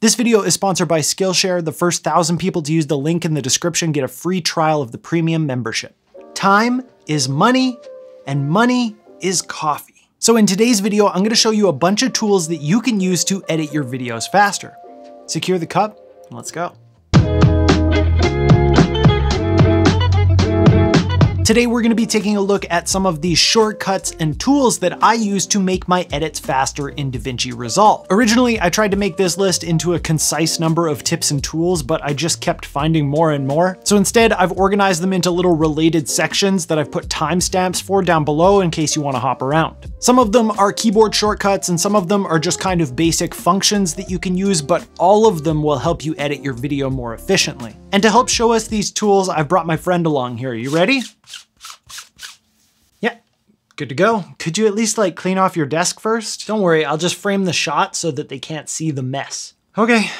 This video is sponsored by Skillshare. The first thousand people to use the link in the description get a free trial of the premium membership. Time is money, and money is coffee. So in today's video, I'm gonna show you a bunch of tools that you can use to edit your videos faster. Secure the cup, let's go. Today we're going to be taking a look at some of the shortcuts and tools that I use to make my edits faster in DaVinci Resolve. Originally, I tried to make this list into a concise number of tips and tools, but I just kept finding more and more. So instead, I've organized them into little related sections that I've put timestamps for down below in case you want to hop around. Some of them are keyboard shortcuts and some of them are just kind of basic functions that you can use, but all of them will help you edit your video more efficiently. And to help show us these tools, I've brought my friend along here. You ready? Good to go. Could you at least like clean off your desk first? Don't worry, I'll just frame the shot so that they can't see the mess. Okay,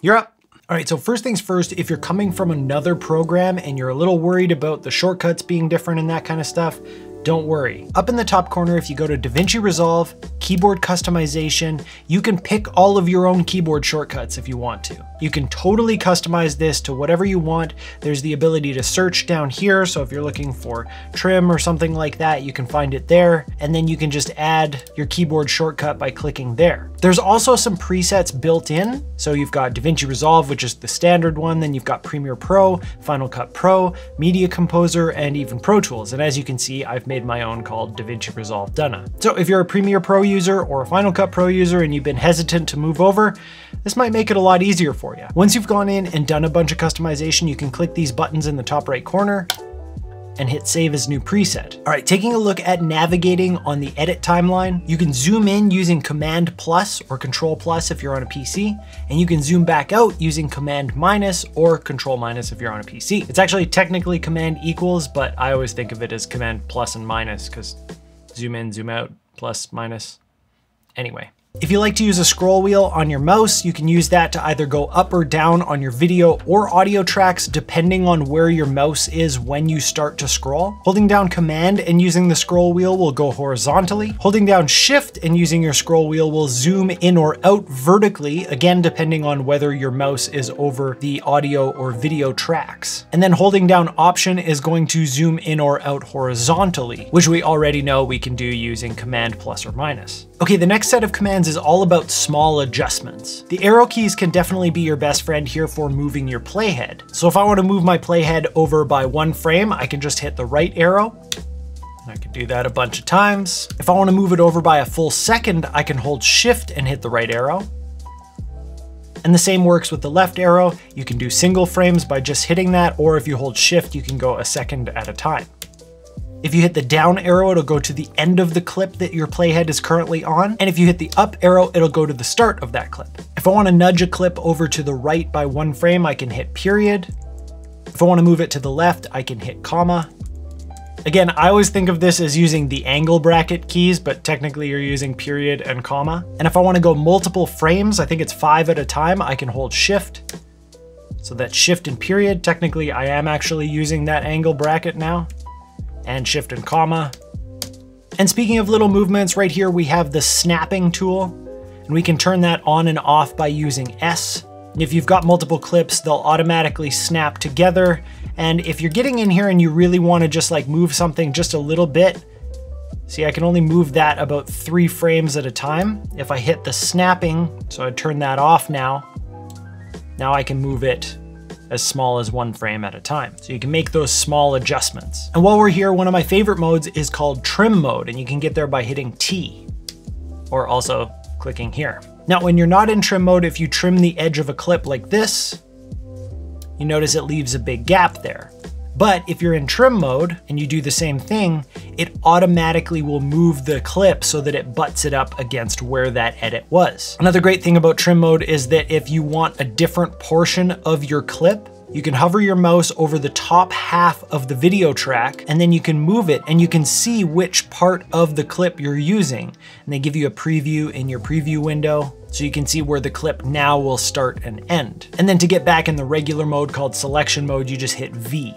you're up. All right, so first things first, if you're coming from another program and you're a little worried about the shortcuts being different and that kind of stuff, don't worry. Up in the top corner, if you go to DaVinci Resolve, keyboard customization, you can pick all of your own keyboard shortcuts if you want to. You can totally customize this to whatever you want. There's the ability to search down here. So if you're looking for trim or something like that, you can find it there. And then you can just add your keyboard shortcut by clicking there. There's also some presets built in. So you've got DaVinci Resolve, which is the standard one. Then you've got Premiere Pro, Final Cut Pro, Media Composer, and even Pro Tools. And as you can see, I've made my own called DaVinci Resolve Dunna. So if you're a Premiere Pro user or a Final Cut Pro user and you've been hesitant to move over, this might make it a lot easier for you. Once you've gone in and done a bunch of customization, you can click these buttons in the top right corner and hit save as new preset. All right, taking a look at navigating on the edit timeline, you can zoom in using command plus or control plus if you're on a PC, and you can zoom back out using command minus or control minus if you're on a PC. It's actually technically command equals, but I always think of it as command plus and minus because zoom in, zoom out, plus, minus. Anyway, if you like to use a scroll wheel on your mouse, you can use that to either go up or down on your video or audio tracks depending on where your mouse is when you start to scroll. Holding down command and using the scroll wheel will go horizontally. Holding down shift and using your scroll wheel will zoom in or out vertically, again depending on whether your mouse is over the audio or video tracks. And then holding down option is going to zoom in or out horizontally, which we already know we can do using command plus or minus. Okay, the next set of commands is all about small adjustments. The arrow keys can definitely be your best friend here for moving your playhead. So if I want to move my playhead over by one frame, I can just hit the right arrow. I can do that a bunch of times. If I want to move it over by a full second, I can hold shift and hit the right arrow. And the same works with the left arrow. You can do single frames by just hitting that, or if you hold shift, you can go a second at a time. If you hit the down arrow, it'll go to the end of the clip that your playhead is currently on. And if you hit the up arrow, it'll go to the start of that clip. If I wanna nudge a clip over to the right by one frame, I can hit period. If I wanna move it to the left, I can hit comma. Again, I always think of this as using the angle bracket keys, but technically you're using period and comma. And if I wanna go multiple frames, I think it's five at a time, I can hold shift. So that shift and period, technically I am actually using that angle bracket now and shift and comma. And speaking of little movements, right here we have the snapping tool, and we can turn that on and off by using S. And if you've got multiple clips, they'll automatically snap together. And if you're getting in here and you really wanna just like move something just a little bit, see I can only move that about three frames at a time. If I hit the snapping, so I turn that off now, now I can move it as small as one frame at a time. So you can make those small adjustments. And while we're here, one of my favorite modes is called trim mode, and you can get there by hitting T, or also clicking here. Now, when you're not in trim mode, if you trim the edge of a clip like this, you notice it leaves a big gap there. But if you're in trim mode and you do the same thing, it automatically will move the clip so that it butts it up against where that edit was. Another great thing about trim mode is that if you want a different portion of your clip, you can hover your mouse over the top half of the video track and then you can move it and you can see which part of the clip you're using. And they give you a preview in your preview window so you can see where the clip now will start and end. And then to get back in the regular mode called selection mode, you just hit V.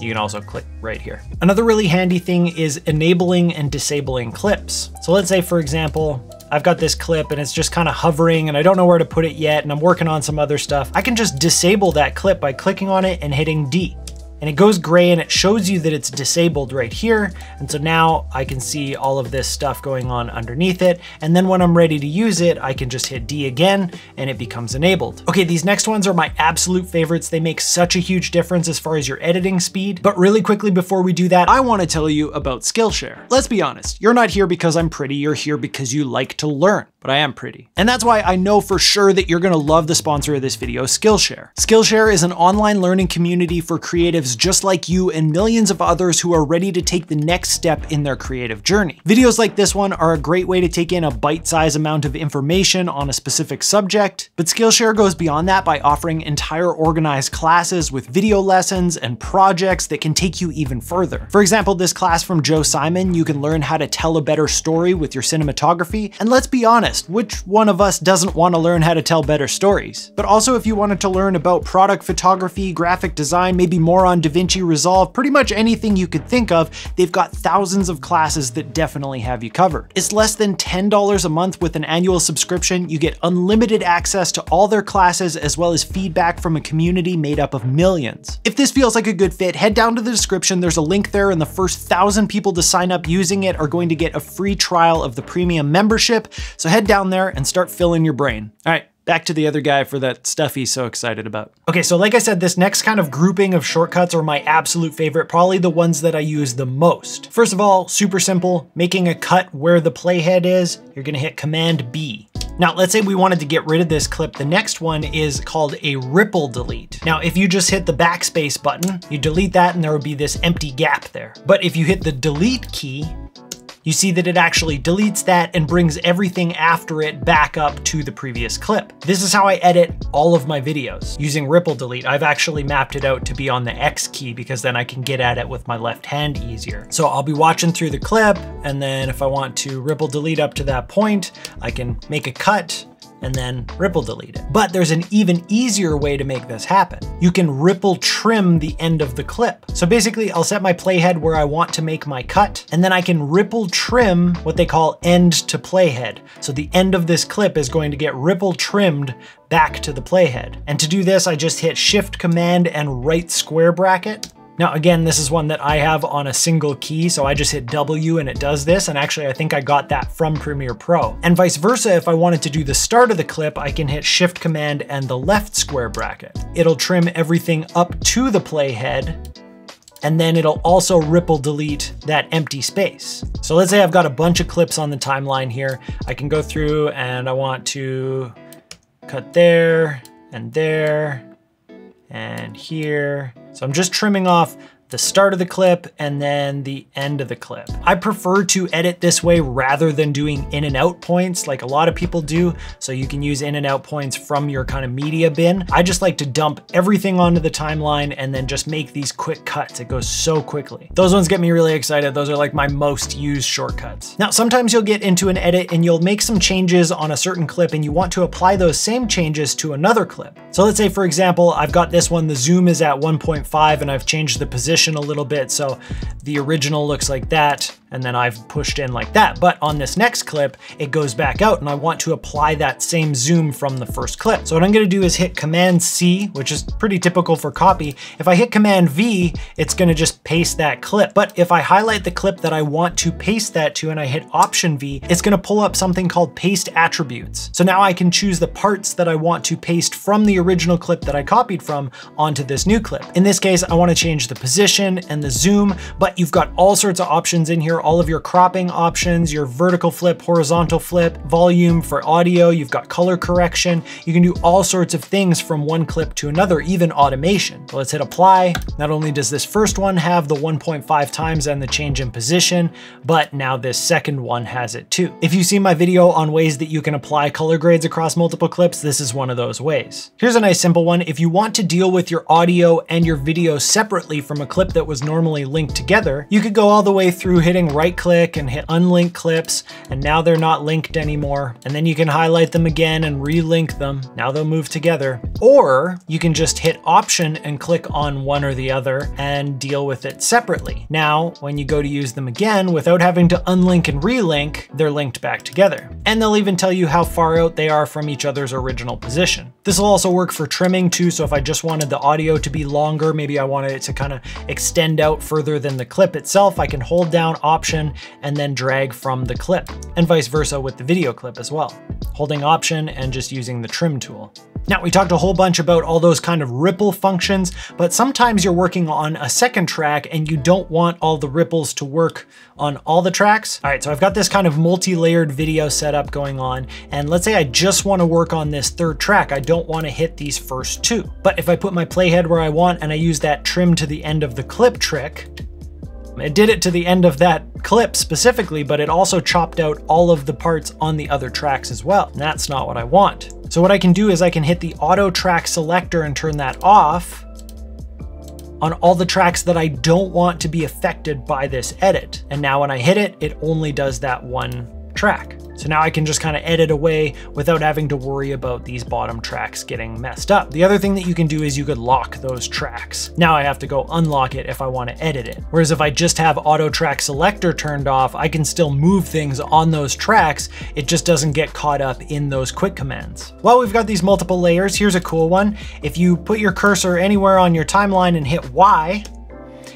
You can also click right here. Another really handy thing is enabling and disabling clips. So let's say, for example, I've got this clip and it's just kind of hovering and I don't know where to put it yet and I'm working on some other stuff, I can just disable that clip by clicking on it and hitting D and it goes gray and it shows you that it's disabled right here. And so now I can see all of this stuff going on underneath it. And then when I'm ready to use it, I can just hit D again and it becomes enabled. Okay, these next ones are my absolute favorites. They make such a huge difference as far as your editing speed. But really quickly before we do that, I wanna tell you about Skillshare. Let's be honest, you're not here because I'm pretty, you're here because you like to learn but I am pretty. And that's why I know for sure that you're gonna love the sponsor of this video, Skillshare. Skillshare is an online learning community for creatives just like you and millions of others who are ready to take the next step in their creative journey. Videos like this one are a great way to take in a bite-sized amount of information on a specific subject, but Skillshare goes beyond that by offering entire organized classes with video lessons and projects that can take you even further. For example, this class from Joe Simon, you can learn how to tell a better story with your cinematography, and let's be honest, honest, which one of us doesn't want to learn how to tell better stories? But also if you wanted to learn about product photography, graphic design, maybe more on DaVinci Resolve, pretty much anything you could think of, they've got thousands of classes that definitely have you covered. It's less than $10 a month with an annual subscription. You get unlimited access to all their classes as well as feedback from a community made up of millions. If this feels like a good fit, head down to the description. There's a link there and the first thousand people to sign up using it are going to get a free trial of the premium membership. So head head down there and start filling your brain. All right, back to the other guy for that stuff he's so excited about. Okay, so like I said, this next kind of grouping of shortcuts are my absolute favorite, probably the ones that I use the most. First of all, super simple, making a cut where the playhead is, you're gonna hit Command B. Now, let's say we wanted to get rid of this clip. The next one is called a ripple delete. Now, if you just hit the backspace button, you delete that and there would be this empty gap there. But if you hit the delete key, you see that it actually deletes that and brings everything after it back up to the previous clip. This is how I edit all of my videos using ripple delete. I've actually mapped it out to be on the X key because then I can get at it with my left hand easier. So I'll be watching through the clip and then if I want to ripple delete up to that point, I can make a cut and then ripple delete it. But there's an even easier way to make this happen. You can ripple trim the end of the clip. So basically I'll set my playhead where I want to make my cut, and then I can ripple trim what they call end to playhead. So the end of this clip is going to get ripple trimmed back to the playhead. And to do this, I just hit Shift Command and right square bracket, now again, this is one that I have on a single key, so I just hit W and it does this, and actually I think I got that from Premiere Pro. And vice versa, if I wanted to do the start of the clip, I can hit Shift Command and the left square bracket. It'll trim everything up to the playhead, and then it'll also ripple delete that empty space. So let's say I've got a bunch of clips on the timeline here. I can go through and I want to cut there and there and here. So I'm just trimming off the start of the clip and then the end of the clip. I prefer to edit this way rather than doing in and out points like a lot of people do. So you can use in and out points from your kind of media bin. I just like to dump everything onto the timeline and then just make these quick cuts. It goes so quickly. Those ones get me really excited. Those are like my most used shortcuts. Now, sometimes you'll get into an edit and you'll make some changes on a certain clip and you want to apply those same changes to another clip. So let's say, for example, I've got this one, the zoom is at 1.5 and I've changed the position a little bit. So the original looks like that and then I've pushed in like that. But on this next clip, it goes back out and I want to apply that same zoom from the first clip. So what I'm gonna do is hit Command C, which is pretty typical for copy. If I hit Command V, it's gonna just paste that clip. But if I highlight the clip that I want to paste that to and I hit Option V, it's gonna pull up something called Paste Attributes. So now I can choose the parts that I want to paste from the original clip that I copied from onto this new clip. In this case, I wanna change the position and the zoom, but you've got all sorts of options in here all of your cropping options, your vertical flip, horizontal flip, volume for audio, you've got color correction. You can do all sorts of things from one clip to another, even automation. So let's hit apply. Not only does this first one have the 1.5 times and the change in position, but now this second one has it too. If you see my video on ways that you can apply color grades across multiple clips, this is one of those ways. Here's a nice simple one. If you want to deal with your audio and your video separately from a clip that was normally linked together, you could go all the way through hitting right click and hit unlink clips, and now they're not linked anymore. And then you can highlight them again and relink them. Now they'll move together. Or you can just hit option and click on one or the other and deal with it separately. Now, when you go to use them again, without having to unlink and relink, they're linked back together. And they'll even tell you how far out they are from each other's original position. This will also work for trimming too, so if I just wanted the audio to be longer, maybe I wanted it to kind of extend out further than the clip itself, I can hold down option and then drag from the clip, and vice versa with the video clip as well. Holding option and just using the trim tool. Now, we talked a whole bunch about all those kind of ripple functions, but sometimes you're working on a second track and you don't want all the ripples to work on all the tracks. All right, so I've got this kind of multi-layered video setup going on, and let's say I just wanna work on this third track. I don't wanna hit these first two. But if I put my playhead where I want and I use that trim to the end of the clip trick, it did it to the end of that clip specifically, but it also chopped out all of the parts on the other tracks as well. And that's not what I want. So what I can do is I can hit the auto track selector and turn that off on all the tracks that I don't want to be affected by this edit. And now when I hit it, it only does that one track. So now I can just kind of edit away without having to worry about these bottom tracks getting messed up. The other thing that you can do is you could lock those tracks. Now I have to go unlock it if I want to edit it. Whereas if I just have auto track selector turned off, I can still move things on those tracks. It just doesn't get caught up in those quick commands. While we've got these multiple layers, here's a cool one. If you put your cursor anywhere on your timeline and hit Y,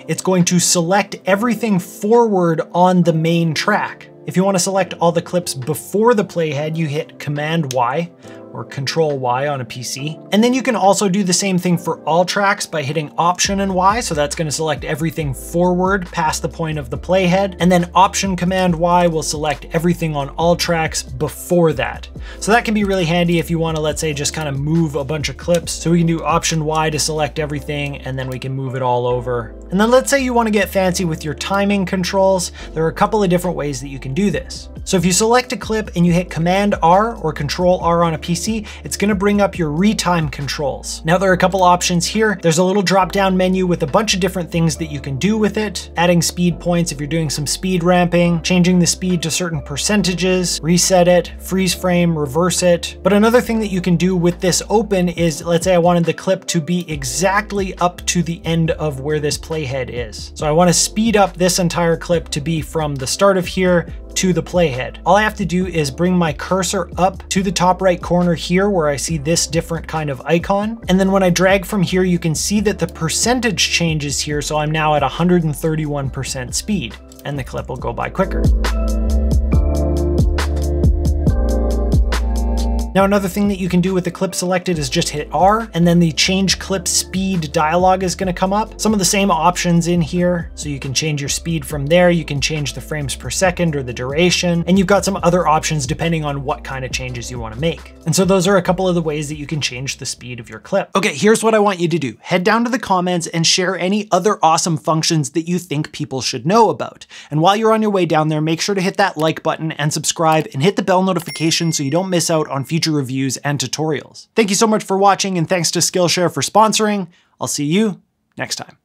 it's going to select everything forward on the main track. If you want to select all the clips before the playhead, you hit Command Y or Control Y on a PC. And then you can also do the same thing for all tracks by hitting Option and Y, so that's gonna select everything forward past the point of the playhead, and then Option Command Y will select everything on all tracks before that. So that can be really handy if you wanna, let's say, just kind of move a bunch of clips. So we can do Option Y to select everything, and then we can move it all over. And then let's say you wanna get fancy with your timing controls. There are a couple of different ways that you can do this. So if you select a clip and you hit Command R or Control R on a PC, it's gonna bring up your retime controls. Now there are a couple options here. There's a little drop down menu with a bunch of different things that you can do with it. Adding speed points if you're doing some speed ramping, changing the speed to certain percentages, reset it, freeze frame, reverse it. But another thing that you can do with this open is, let's say I wanted the clip to be exactly up to the end of where this playhead is. So I wanna speed up this entire clip to be from the start of here to the playhead. All I have to do is bring my cursor up to the top right corner here where I see this different kind of icon. And then when I drag from here, you can see that the percentage changes here. So I'm now at 131% speed and the clip will go by quicker. Now another thing that you can do with the clip selected is just hit R and then the change clip speed dialog is gonna come up. Some of the same options in here. So you can change your speed from there. You can change the frames per second or the duration. And you've got some other options depending on what kind of changes you wanna make. And so those are a couple of the ways that you can change the speed of your clip. Okay, here's what I want you to do. Head down to the comments and share any other awesome functions that you think people should know about. And while you're on your way down there, make sure to hit that like button and subscribe and hit the bell notification so you don't miss out on future reviews and tutorials. Thank you so much for watching and thanks to Skillshare for sponsoring. I'll see you next time.